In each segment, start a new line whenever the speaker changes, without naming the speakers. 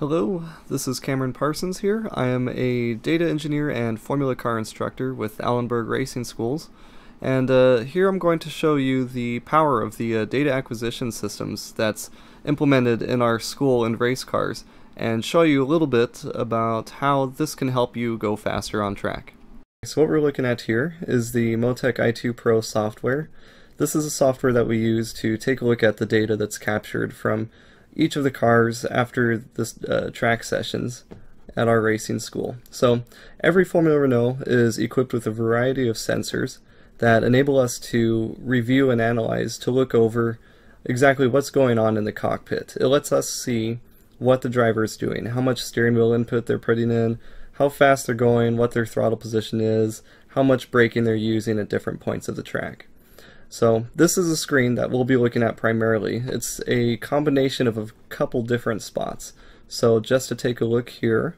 Hello, this is Cameron Parsons here. I am a data engineer and Formula Car instructor with Allen Berg Racing Schools. And uh, here I'm going to show you the power of the uh, data acquisition systems that's implemented in our school and race cars and show you a little bit about how this can help you go faster on track. So what we're looking at here is the Motec i2 Pro software. This is a software that we use to take a look at the data that's captured from each of the cars after the uh, track sessions at our racing school. So every Formula Renault is equipped with a variety of sensors that enable us to review and analyze to look over exactly what's going on in the cockpit. It lets us see what the driver is doing, how much steering wheel input they're putting in, how fast they're going, what their throttle position is, how much braking they're using at different points of the track. So this is a screen that we'll be looking at primarily. It's a combination of a couple different spots. So just to take a look here,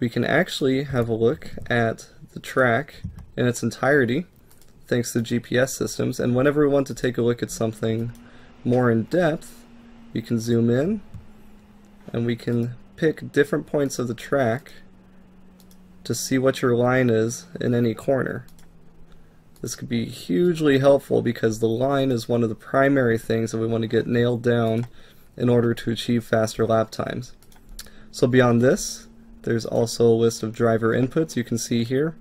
we can actually have a look at the track in its entirety thanks to GPS systems and whenever we want to take a look at something more in depth we can zoom in and we can pick different points of the track to see what your line is in any corner. This could be hugely helpful because the line is one of the primary things that we want to get nailed down in order to achieve faster lap times. So beyond this, there's also a list of driver inputs you can see here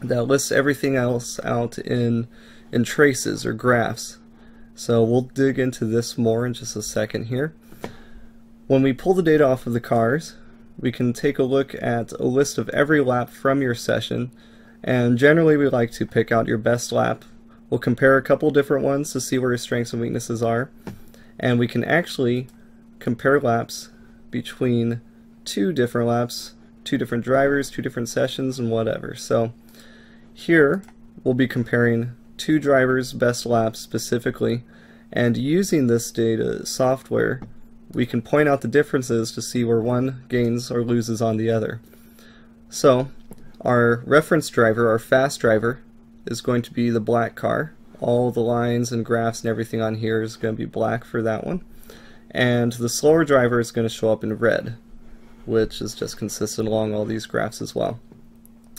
that lists everything else out in, in traces or graphs. So we'll dig into this more in just a second here. When we pull the data off of the cars, we can take a look at a list of every lap from your session and generally we like to pick out your best lap. We'll compare a couple different ones to see where your strengths and weaknesses are. And we can actually compare laps between two different laps, two different drivers, two different sessions, and whatever. So here we'll be comparing two drivers' best laps specifically. And using this data software, we can point out the differences to see where one gains or loses on the other. So our reference driver, our fast driver, is going to be the black car. All the lines and graphs and everything on here is going to be black for that one. And the slower driver is going to show up in red, which is just consistent along all these graphs as well.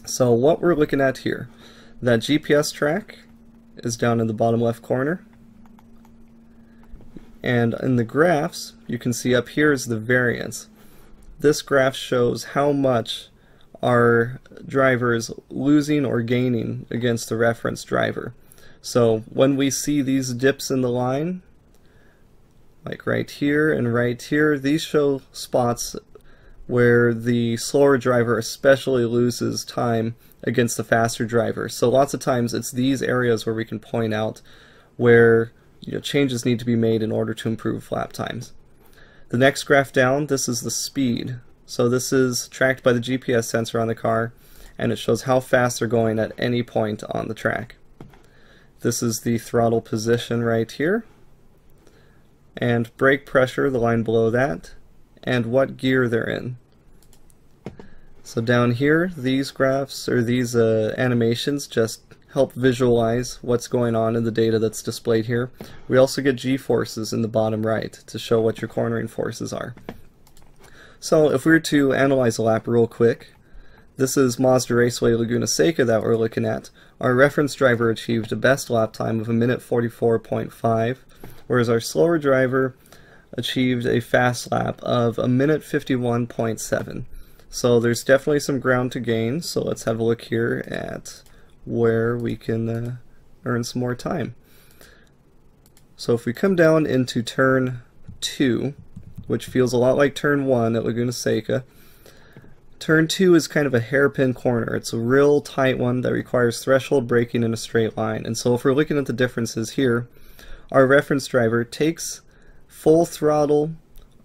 So what we're looking at here, that GPS track is down in the bottom left corner. And in the graphs, you can see up here is the variance. This graph shows how much are drivers losing or gaining against the reference driver. So when we see these dips in the line, like right here and right here, these show spots where the slower driver especially loses time against the faster driver. So lots of times it's these areas where we can point out where you know, changes need to be made in order to improve lap times. The next graph down, this is the speed. So this is tracked by the GPS sensor on the car and it shows how fast they're going at any point on the track. This is the throttle position right here and brake pressure, the line below that, and what gear they're in. So down here, these graphs or these uh, animations just help visualize what's going on in the data that's displayed here. We also get g-forces in the bottom right to show what your cornering forces are. So if we were to analyze a lap real quick, this is Mazda Raceway Laguna Seca that we're looking at. Our reference driver achieved a best lap time of a minute 44.5, whereas our slower driver achieved a fast lap of a minute 51.7. So there's definitely some ground to gain, so let's have a look here at where we can uh, earn some more time. So if we come down into turn 2, which feels a lot like turn 1 at Laguna Seca. Turn 2 is kind of a hairpin corner. It's a real tight one that requires threshold braking in a straight line. And so if we're looking at the differences here, our reference driver takes full throttle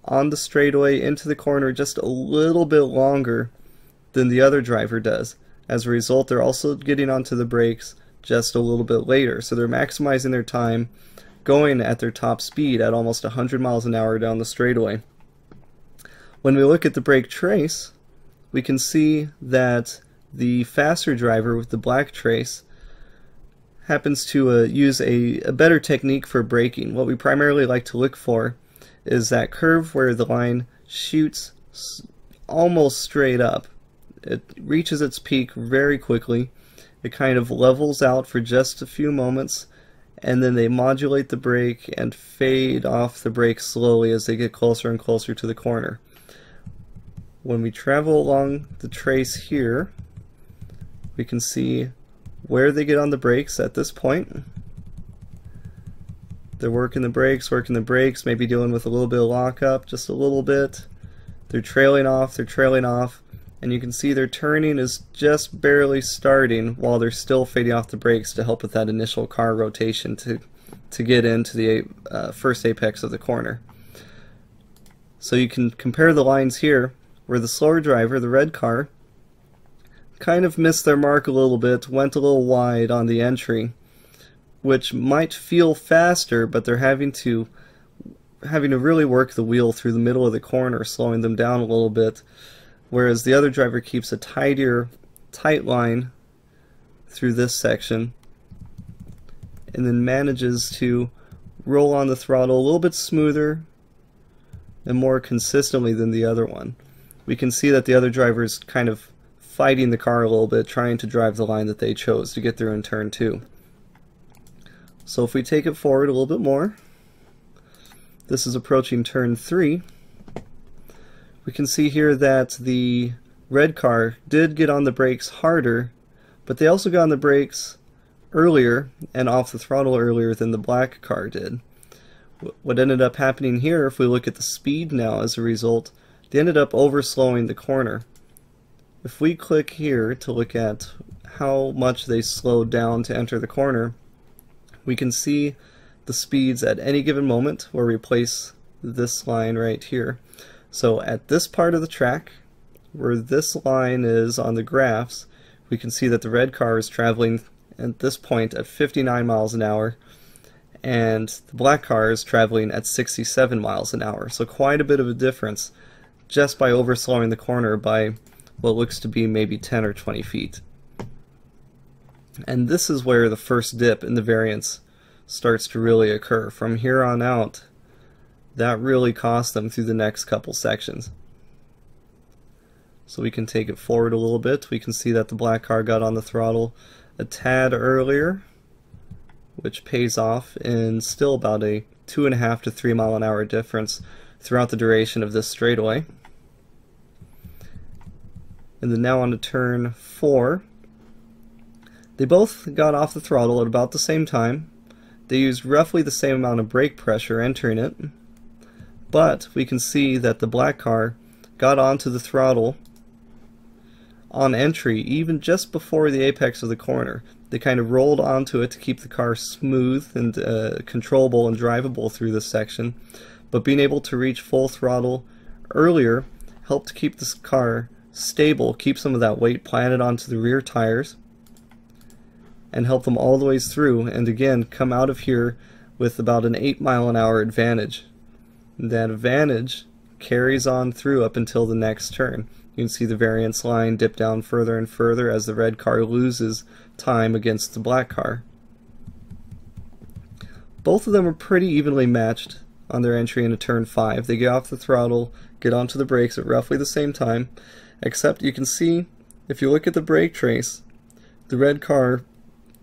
on the straightaway into the corner just a little bit longer than the other driver does. As a result, they're also getting onto the brakes just a little bit later. So they're maximizing their time going at their top speed at almost 100 miles an hour down the straightaway. When we look at the brake trace, we can see that the faster driver with the black trace happens to uh, use a, a better technique for braking. What we primarily like to look for is that curve where the line shoots almost straight up. It reaches its peak very quickly. It kind of levels out for just a few moments and then they modulate the brake and fade off the brake slowly as they get closer and closer to the corner. When we travel along the trace here, we can see where they get on the brakes at this point. They're working the brakes, working the brakes, maybe dealing with a little bit of lockup, just a little bit. They're trailing off, they're trailing off, and you can see their turning is just barely starting while they're still fading off the brakes to help with that initial car rotation to, to get into the uh, first apex of the corner. So you can compare the lines here where the slower driver, the red car, kind of missed their mark a little bit, went a little wide on the entry, which might feel faster, but they're having to having to really work the wheel through the middle of the corner, slowing them down a little bit whereas the other driver keeps a tidier, tight line through this section and then manages to roll on the throttle a little bit smoother and more consistently than the other one. We can see that the other driver is kind of fighting the car a little bit, trying to drive the line that they chose to get through in turn two. So if we take it forward a little bit more, this is approaching turn three, we can see here that the red car did get on the brakes harder, but they also got on the brakes earlier and off the throttle earlier than the black car did. What ended up happening here, if we look at the speed now as a result, they ended up overslowing the corner. If we click here to look at how much they slowed down to enter the corner, we can see the speeds at any given moment where we place this line right here. So at this part of the track, where this line is on the graphs, we can see that the red car is traveling at this point at 59 miles an hour, and the black car is traveling at 67 miles an hour. So quite a bit of a difference just by overslowing the corner by what looks to be maybe 10 or 20 feet. And this is where the first dip in the variance starts to really occur. From here on out, that really cost them through the next couple sections. So we can take it forward a little bit. We can see that the black car got on the throttle a tad earlier, which pays off in still about a two and a half to three mile an hour difference throughout the duration of this straightaway. And then now on to turn four. They both got off the throttle at about the same time. They used roughly the same amount of brake pressure entering it. But we can see that the black car got onto the throttle on entry even just before the apex of the corner. They kind of rolled onto it to keep the car smooth and uh, controllable and drivable through this section. But being able to reach full throttle earlier helped keep this car stable, keep some of that weight planted onto the rear tires, and help them all the ways through, and again come out of here with about an 8 mile an hour advantage that advantage carries on through up until the next turn. You can see the variance line dip down further and further as the red car loses time against the black car. Both of them are pretty evenly matched on their entry into turn 5. They get off the throttle, get onto the brakes at roughly the same time, except you can see, if you look at the brake trace, the red car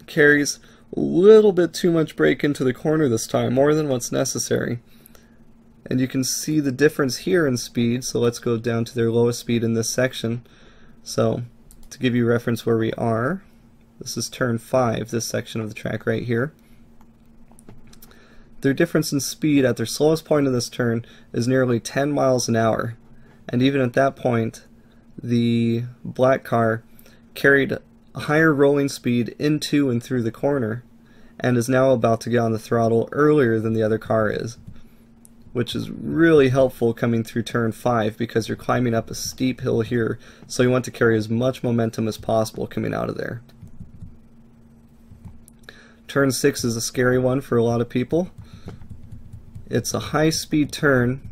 carries a little bit too much brake into the corner this time, more than what's necessary. And you can see the difference here in speed, so let's go down to their lowest speed in this section. So, to give you reference where we are, this is turn 5, this section of the track right here. Their difference in speed at their slowest point in this turn is nearly 10 miles an hour. And even at that point, the black car carried a higher rolling speed into and through the corner and is now about to get on the throttle earlier than the other car is which is really helpful coming through turn 5 because you're climbing up a steep hill here, so you want to carry as much momentum as possible coming out of there. Turn 6 is a scary one for a lot of people. It's a high speed turn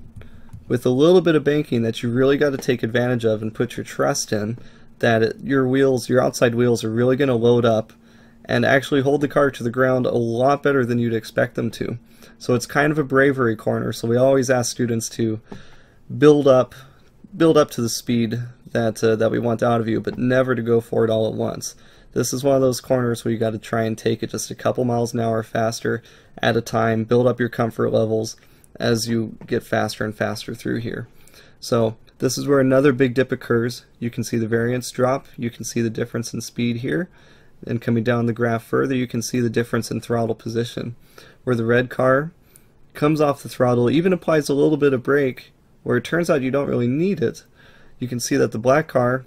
with a little bit of banking that you really got to take advantage of and put your trust in that it, your wheels, your outside wheels are really going to load up and actually hold the car to the ground a lot better than you'd expect them to. So it's kind of a bravery corner. So we always ask students to build up build up to the speed that uh, that we want out of you, but never to go for it all at once. This is one of those corners where you got to try and take it just a couple miles an hour faster at a time, build up your comfort levels as you get faster and faster through here. So this is where another big dip occurs. You can see the variance drop, you can see the difference in speed here, and coming down the graph further you can see the difference in throttle position. Where the red car comes off the throttle, even applies a little bit of brake, where it turns out you don't really need it. You can see that the black car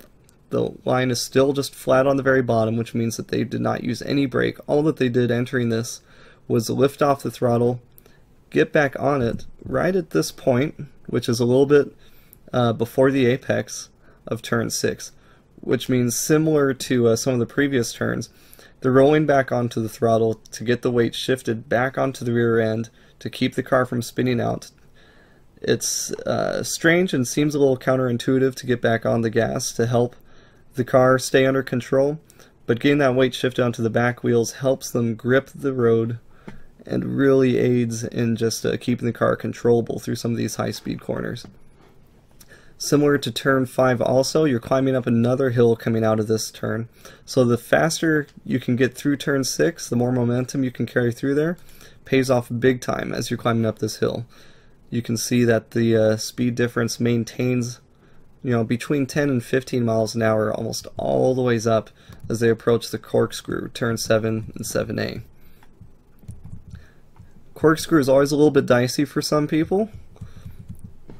the line is still just flat on the very bottom, which means that they did not use any brake. All that they did entering this was lift off the throttle, get back on it right at this point, which is a little bit uh, before the apex of turn 6, which means similar to uh, some of the previous turns, they're rolling back onto the throttle to get the weight shifted back onto the rear end to keep the car from spinning out it's uh, strange and seems a little counterintuitive to get back on the gas to help the car stay under control, but getting that weight shifted onto the back wheels helps them grip the road and really aids in just uh, keeping the car controllable through some of these high speed corners. Similar to turn 5 also, you're climbing up another hill coming out of this turn. So the faster you can get through turn 6, the more momentum you can carry through there, pays off big time as you're climbing up this hill. You can see that the uh, speed difference maintains you know, between 10 and 15 miles an hour almost all the ways up as they approach the corkscrew, turn 7 and 7A. Corkscrew is always a little bit dicey for some people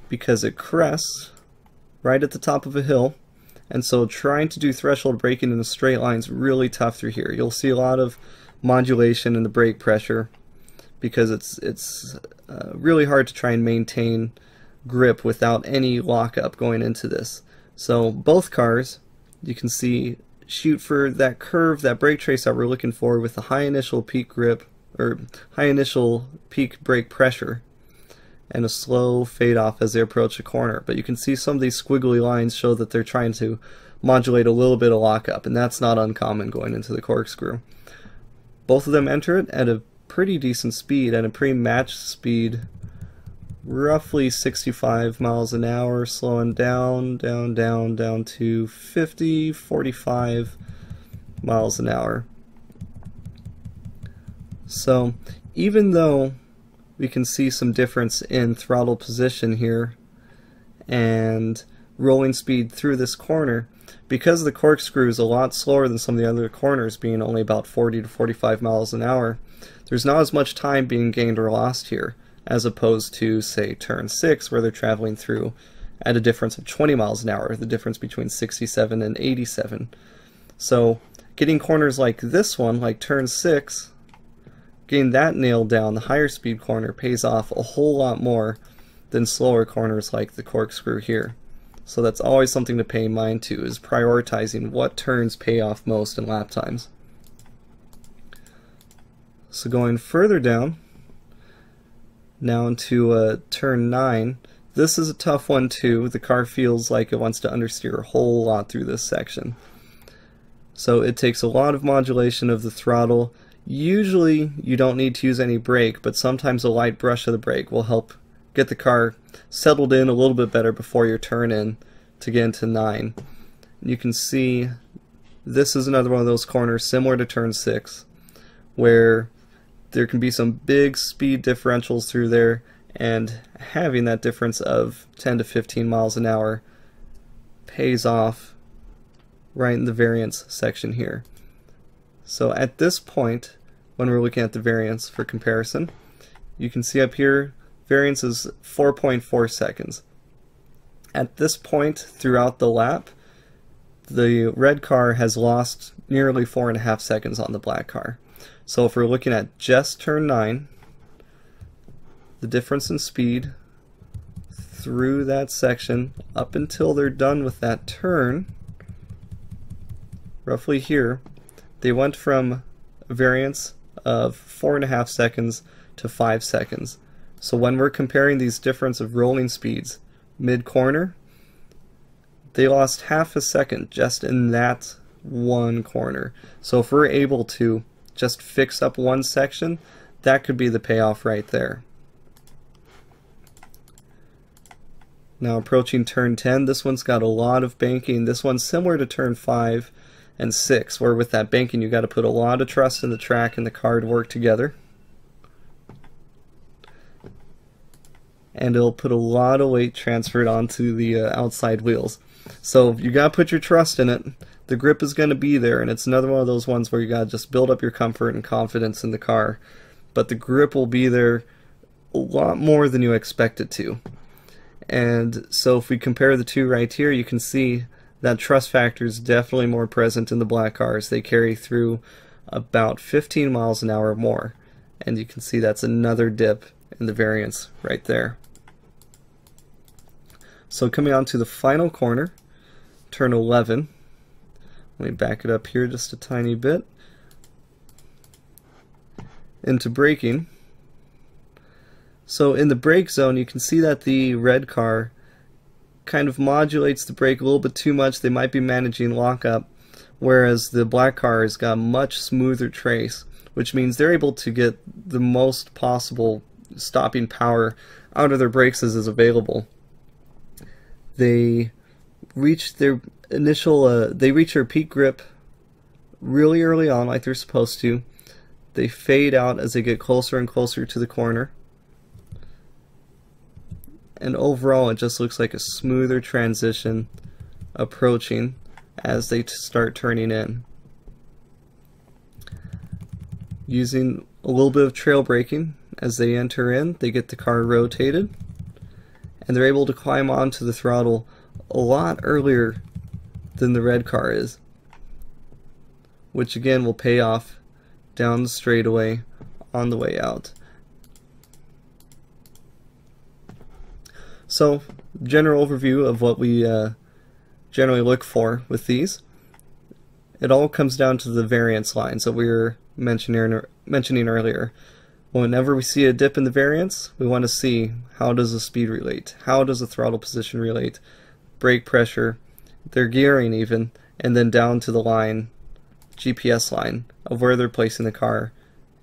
because it crests right at the top of a hill and so trying to do threshold braking in a straight line is really tough through here. You'll see a lot of modulation in the brake pressure because it's it's uh, really hard to try and maintain grip without any lockup going into this. So both cars, you can see, shoot for that curve, that brake trace that we're looking for with the high initial peak grip, or high initial peak brake pressure, and a slow fade off as they approach a corner. But you can see some of these squiggly lines show that they're trying to modulate a little bit of lockup, and that's not uncommon going into the corkscrew. Both of them enter it at a pretty decent speed, at a pretty matched speed roughly 65 miles an hour, slowing down, down, down, down to 50, 45 miles an hour. So even though we can see some difference in throttle position here and rolling speed through this corner, because the corkscrew is a lot slower than some of the other corners being only about 40 to 45 miles an hour, there's not as much time being gained or lost here as opposed to, say, turn 6, where they're traveling through at a difference of 20 miles an hour, the difference between 67 and 87. So getting corners like this one, like turn 6, getting that nailed down, the higher speed corner, pays off a whole lot more than slower corners like the corkscrew here. So that's always something to pay mind to, is prioritizing what turns pay off most in lap times. So going further down, now into uh, turn 9. This is a tough one too. The car feels like it wants to understeer a whole lot through this section. So it takes a lot of modulation of the throttle. Usually you don't need to use any brake, but sometimes a light brush of the brake will help get the car settled in a little bit better before your turn in to get into 9. You can see this is another one of those corners similar to turn 6 where there can be some big speed differentials through there and having that difference of 10 to 15 miles an hour pays off right in the variance section here. So at this point, when we're looking at the variance for comparison, you can see up here variance is 4.4 seconds. At this point throughout the lap, the red car has lost nearly four and a half seconds on the black car. So if we're looking at just turn 9, the difference in speed through that section up until they're done with that turn, roughly here, they went from variance of 4.5 seconds to 5 seconds. So when we're comparing these difference of rolling speeds mid-corner, they lost half a second just in that one corner. So if we're able to just fix up one section, that could be the payoff right there. Now approaching turn 10, this one's got a lot of banking. This one's similar to turn 5 and 6, where with that banking you got to put a lot of trust in the track and the car to work together. And it'll put a lot of weight transferred onto the uh, outside wheels. So you got to put your trust in it. The grip is going to be there, and it's another one of those ones where you got to just build up your comfort and confidence in the car. But the grip will be there a lot more than you expect it to. And so if we compare the two right here, you can see that trust factor is definitely more present in the black cars. They carry through about 15 miles an hour or more. And you can see that's another dip in the variance right there. So coming on to the final corner, turn 11. Let me back it up here just a tiny bit. Into braking. So in the brake zone, you can see that the red car kind of modulates the brake a little bit too much. They might be managing lockup, whereas the black car has got much smoother trace, which means they're able to get the most possible stopping power out of their brakes as is available. They reach their initial, uh, they reach their peak grip really early on, like they're supposed to. They fade out as they get closer and closer to the corner and overall it just looks like a smoother transition approaching as they start turning in. Using a little bit of trail braking as they enter in, they get the car rotated and they're able to climb onto the throttle a lot earlier than the red car is, which again will pay off down the straightaway on the way out. So, general overview of what we uh, generally look for with these. It all comes down to the variance lines that we were mentioning, mentioning earlier. Whenever we see a dip in the variance, we want to see how does the speed relate, how does the throttle position relate, brake pressure, their gearing even, and then down to the line, GPS line of where they're placing the car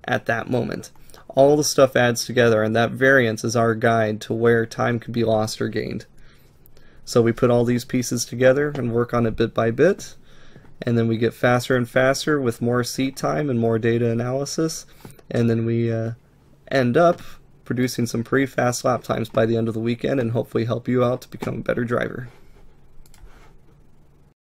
at that moment all the stuff adds together and that variance is our guide to where time can be lost or gained. So we put all these pieces together and work on it bit by bit and then we get faster and faster with more seat time and more data analysis and then we uh, end up producing some pretty fast lap times by the end of the weekend and hopefully help you out to become a better driver.